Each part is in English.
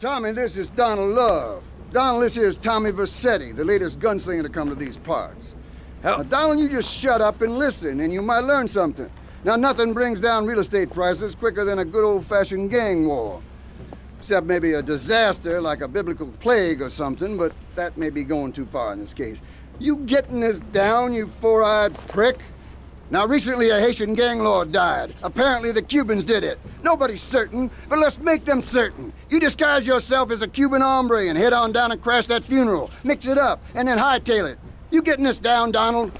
Tommy, this is Donald Love. Donald, this here is Tommy Vercetti, the latest gunslinger to come to these parts. Now, Donald, you just shut up and listen, and you might learn something. Now, nothing brings down real estate prices quicker than a good old-fashioned gang war. Except maybe a disaster like a biblical plague or something, but that may be going too far in this case. You getting this down, you four-eyed prick? Now, recently a Haitian gang lord died. Apparently the Cubans did it. Nobody's certain, but let's make them certain. You disguise yourself as a Cuban hombre and head on down and crash that funeral. Mix it up, and then hightail it. You getting this down, Donald?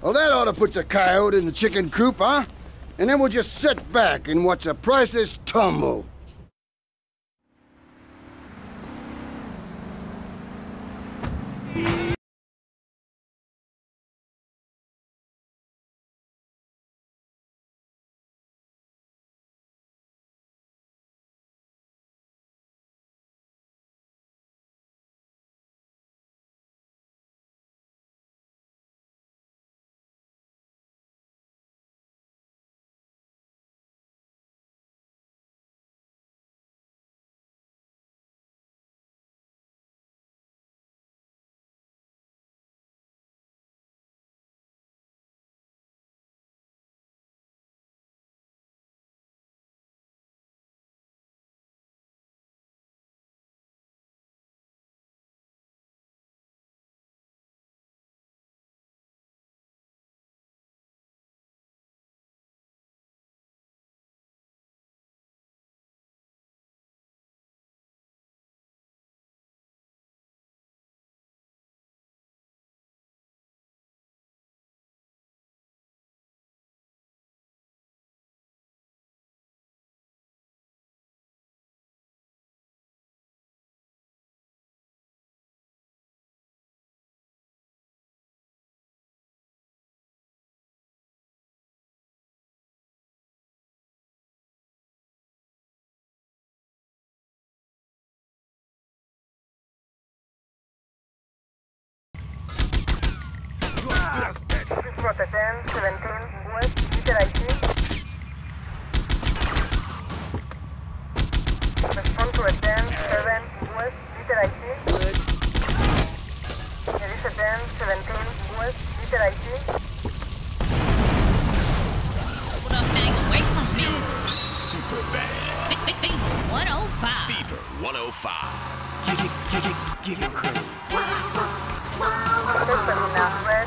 Well, that ought to put the coyote in the chicken coop, huh? And then we'll just sit back and watch the prices tumble. Rotterdam, 17, West, Peter IT. Respond to Rotterdam, 7, West, Peter IT. Rotterdam, 17, West, Peter IT. What up, bang away from me. Super bad. Big, big, big, 105. Fever 105. Terminal Red, Rider.